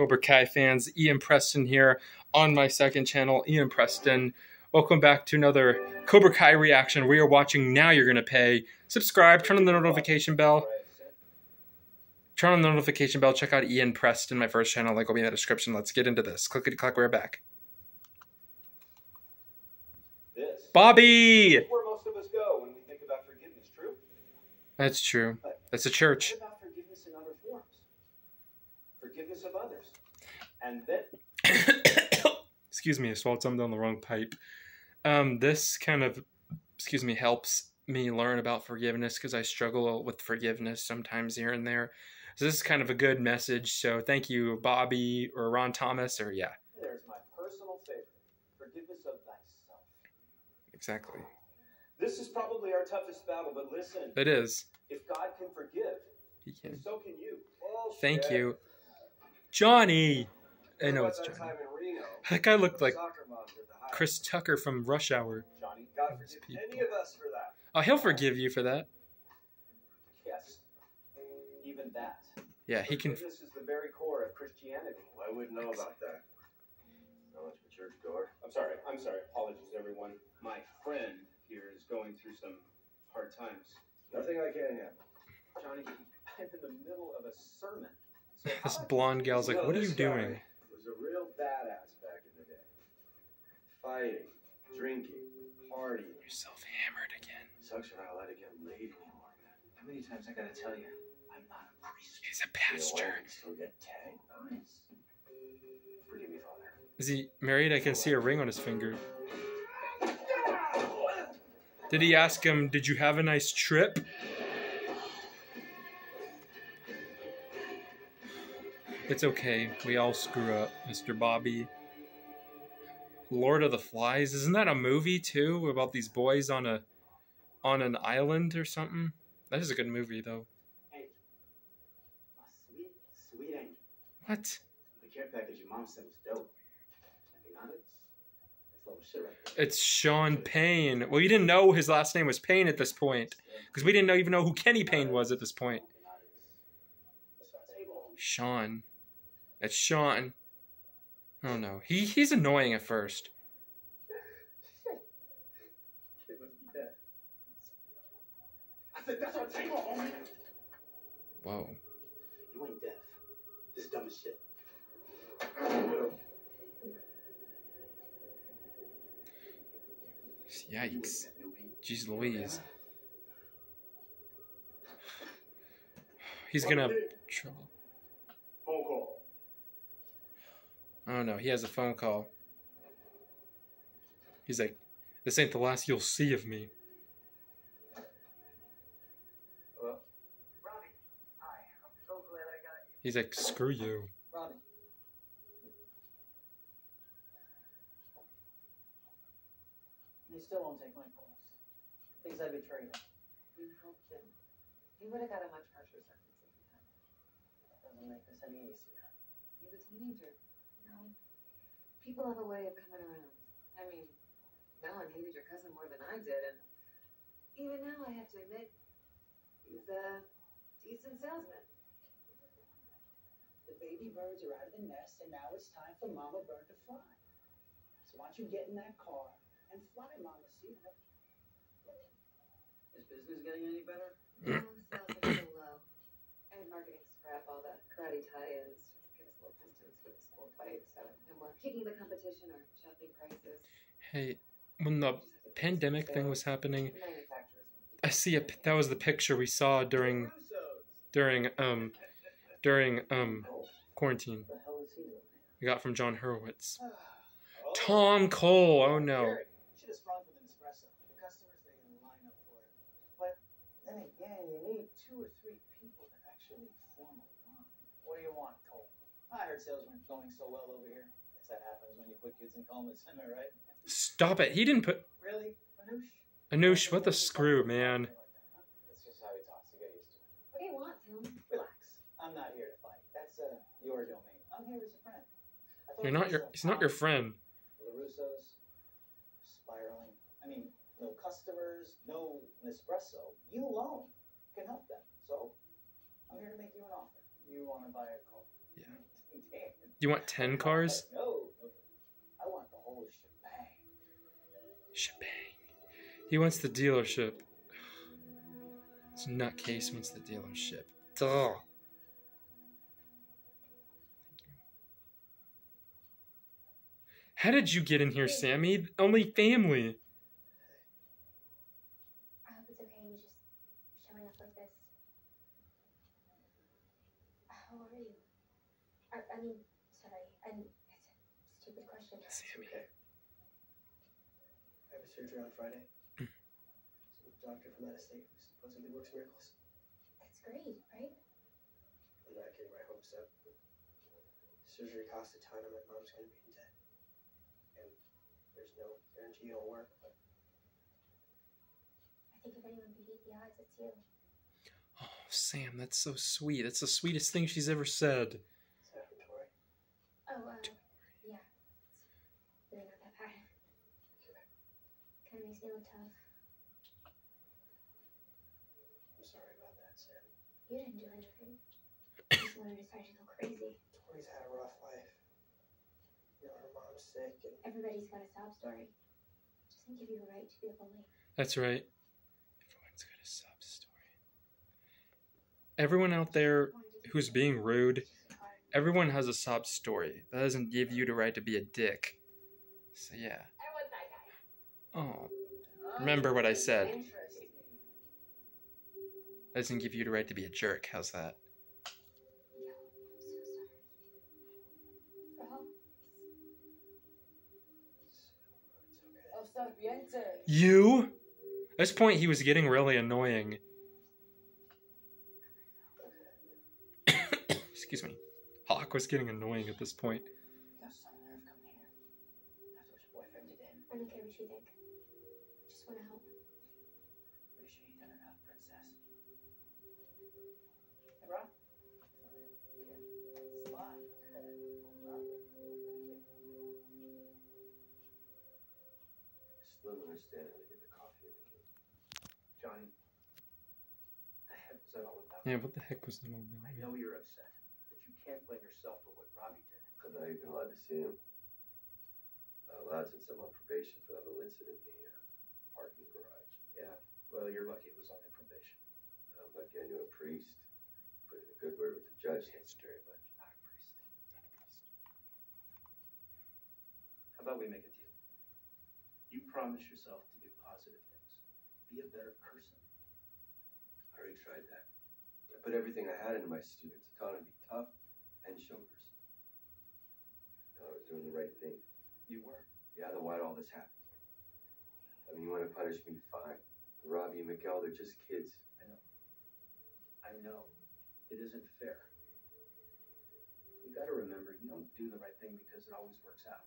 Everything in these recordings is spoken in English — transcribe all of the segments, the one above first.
Cobra Kai fans? Ian Preston here on my second channel, Ian Preston. Welcome back to another Cobra Kai reaction. We are watching Now You're Gonna Pay. Subscribe, turn on the notification bell. Turn on the notification bell. Check out Ian Preston, my first channel. Link will be in the description. Let's get into this. Clickety clack, we're back. This Bobby! where most of us go when we think about forgiveness, true? That's true. That's a church. What about forgiveness in other forms? Forgiveness of others. And then excuse me, I swallowed something down the wrong pipe. Um, this kind of, excuse me, helps me learn about forgiveness because I struggle with forgiveness sometimes here and there. So this is kind of a good message. So thank you, Bobby or Ron Thomas, or yeah, there's my personal favorite. Forgiveness of thyself. exactly. This is probably our toughest battle, but listen, It is. if God can forgive, He can. so can you. Oh, Thank shit. you, Johnny. I know it's Johnny. time in Reno? That guy looked like Soccer moms at the high- Chris Tucker from Rush Hour. Johnny, God Those forgive any of us for that. Oh, he'll forgive you for that. Yes. Even that. Yeah, he can. This is the very core of Christianity. I wouldn't know about that. Not much of a church goer. I'm sorry. I'm sorry. Apologies, everyone. My friend here is going through some hard times. Nothing I can't handle. Johnny, I'm in the middle of a sermon. So This about blonde gal's like, "What are this you guy?" doing?" Was a real badass back in the day. Fighting, drinking, partying. Yourself hammered again. Sucks you're not allowed to get laid anymore, man. How many times I gotta tell you? I'm not a priest. He's a Your wife pastor. can still get tang. Nice. Forgive me, Father. Is he married? I can see a ring on his finger. Did he ask him, Did you have a nice trip? It's okay. We all screw up, Mr. Bobby. Lord of the Flies. Isn't that a movie too? About these boys on a on an island or something? That is a good movie though. Sweet, sweet. What? The care package your mom said was dope. It's right. It's Sean Payne. Well, you didn't know his last name was Payne at this point. Because we didn't know, even know who Kenny Payne was at this point. That's. Sean. It's Sean. Oh no. He he's annoying at first. Kid must be dead. I said, that's our table, homie. Whoa. You ain't deaf. This dumb as shit. Yikes. Jeez Louise. He's gonna have trouble. Phone call. Oh no, he has a phone call. He's like, this ain't the last you'll see of me. Hello? Robbie, hi. I'm so glad I got you. He's like, screw you. Robbie. You still won't take my calls. Thinks I betrayed him. You helped him. He would have got a much harsher sentence if you hadn't. That doesn't make this any easier. He's a teenager. You know, people have a way of coming around. I mean, Valen hated your cousin more than I did, and even now I have to admit, he's a decent salesman. The baby birds are out of the nest, and now it's time for Mama Bird to fly. So why don't you get in that car and fly, Mama? See? Is business getting any better? No, sales are still low. I had marketing scrap all the karate tie-ins little distance for the school so no more kicking the competition or shopping prices. Hey, when the pandemic thing was happening, I see a that was the picture we saw during during um during um quarantine. We got from Jon Hurwitz. Tom Cole. Oh no. Then again, you need two or three people to actually form a line. What do you want? I heard sales weren't going so well over here. Guess that happens when you put kids in comas, am I right? Stop it. He didn't put Really, Manouche? Anoush. What the screw, man. That's just how he talks. You get used to it. What do you want, Tom? Relax. I'm not here to fight. That's uh, your domain. I'm here as a friend. You're not your. myself, He's not your Tom, friend. LaRusso's spiraling. I mean, no customers, no Nespresso. You alone can help them. So I'm here to make you an offer. You want to buy a car? Yeah. Damn. You want 10 cars? No. I want the whole shebang. Shebang. He wants the dealership. This nutcase wants the dealership. Duh. How did you get in here, Sammy? Only family. I hope it's okay you just showing up like this. How are you? I, I mean, sorry, and it's a stupid question. Sammy. Okay. I have a surgery on Friday. Hmm. Some doctor from out of state who supposedly works miracles. That's great, right? I'm not getting my hopes up. Surgery costs a ton, and my mom's gonna be in debt. And there's no guarantee it'll work, but I think if anyone can beat the odds, it's you. Oh, Sam, that's so sweet. That's the sweetest thing she's ever said. it's not for Tori. Oh, uh, yeah. Really not that bad. Kind of makes me look tough. I'm sorry about that, Sam. You didn't do anything. Just wanted to start to go crazy. Tori's had a rough life. You know, her mom's sick, and Everybody's got a sob story. Doesn't give you a right to be a bully. That's right. Everyone's got a sub story. Everyone out there who's being rude, It's just hard. Everyone has a sob story. That doesn't give you the right to be a dick. So yeah. I want that guy. Oh, remember what I said. That doesn't give you the right to be a jerk. How's that? Yo, I'm so sorry. For all it's, it's okay. Oh, sapiente. You? At this point, he was getting really annoying. Excuse me. Hawk was getting annoying at this point. You got some nerve coming here. After what your boyfriend did in. I don't care what you think. Just want to help. Pretty sure you done enough, princess. Hey, bro. Spot. I still don't understand how get the coffee in the kid. Johnny, the heck was that all about? Yeah, what the heck was that all I about? know you're upset, but you can't blame yourself for what Robbie did. I'm not even allowed to see him. Not allowed since I'm on probation for that little incident in the uh, parking garage. Yeah, well, you're lucky it was only probation. I'm lucky I knew a priest. Put in a good word with the judge. Thanks very much. Not a priest. How about we make a deal? You promise yourself to do positive things. Be a better person. I already tried that. I put everything I had into my students. I taught them to be tough and shoulders. I was doing the right thing. You were. Yeah, then why'd all this happen? I mean, you want to punish me? Fine. Robbie and Miguel, they're just kids. I know. I know. It isn't fair. You gotta remember, you don't do the right thing because it always works out.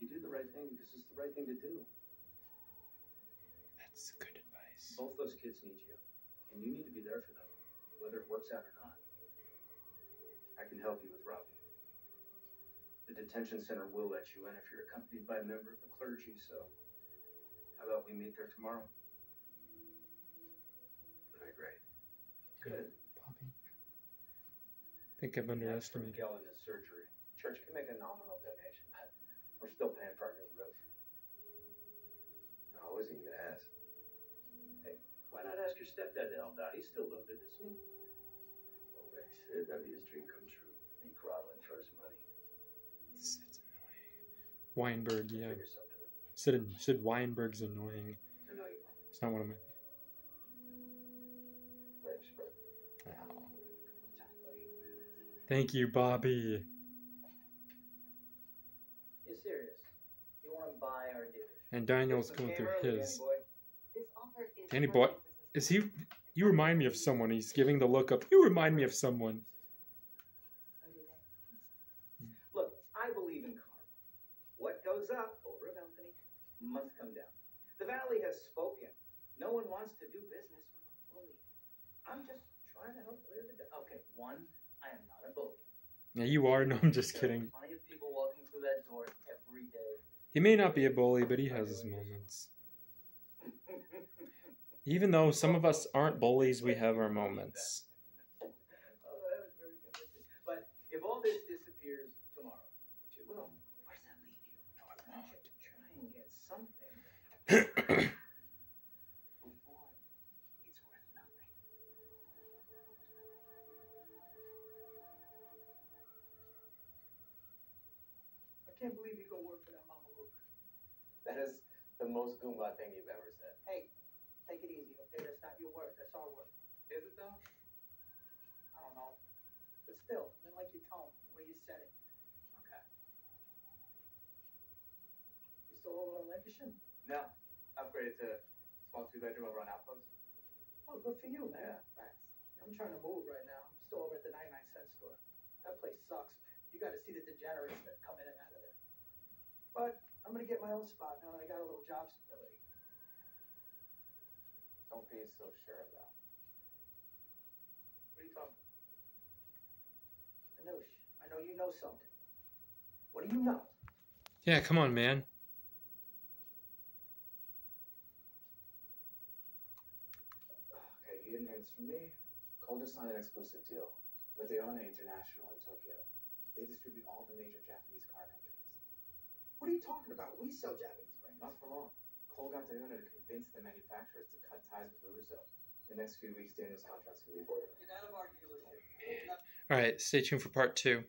You do the right thing because it's the right thing to do. That's good advice. Both those kids need you, and you need to be there for them, whether it works out or not. I can help you with Robbie. The detention center will let you in if you're accompanied by a member of the clergy, so how about we meet there tomorrow? All right, great. Good. Bobby. I think I've underestimated. And his surgery, church can make a nominal donation, but we're still paying for our new roof. No, I wasn't even gonna ask. Why not ask your stepdad to help out? He's still loaded, isn't he? Well, Ray said that'd be his dream come true. Me groveling for his money. It's, it's annoying. Weinberg, yeah. Figure something out. Sid, Sid Weinberg's annoying. I know you. It's not one of my. Thanks. Oh. Thank you, Bobby. You're serious. You want to buy our dealership? And Daniel's Christmas going through his. Danny boy. This offer is. Danny for boy, my Christmas Is he? You remind me of someone. He's giving the look up. You remind me of someone. Look, I believe in karma. What goes up over a balcony must come down. The valley has spoken. No one wants to do business with a bully. I'm just trying to help clear the. Okay, one, I am not a bully. Yeah, you are. No, I'm just kidding. Plenty of people walking through that door every day. He may not be a bully, but he has his moments. Even though some of us aren't bullies, we have our moments. that was very. But if all this disappears tomorrow, which it will, where does that leave you? Try and get something. it's worth nothing. I can't believe you go work for that mama That is the most Goomba thing you've ever said. Hey take it easy, okay? That's not your work. That's our work. Is it though? I don't know. But still, I didn't like your tone, the way you said it. Okay. You still over on Lancashire? No. Upgraded to small two bedroom over on Outpost. Oh, good for you, man. Yeah, thanks. I'm trying to move right now. I'm still over at the 99 cent store. That place sucks. You got to see the degenerates that come in and out of there. But I'm gonna get my own spot now. that I got a little job stability. Don't be so sure of that. What are you talking about? Anoush, I know you know something. What do you know? Yeah, come on, man. Okay, you didn't hear this from me. Cole just signed an exclusive deal with Doyona International in Tokyo. They distribute all the major Japanese car companies. What are you talking about? We sell Japanese brands. Not for long. Cole got Doyona to convince the manufacturers to cut ties with LaRusso. The next few weeks, Daniel's contract's gonna be voided. Get out of our dealership. All right, stay tuned for part two.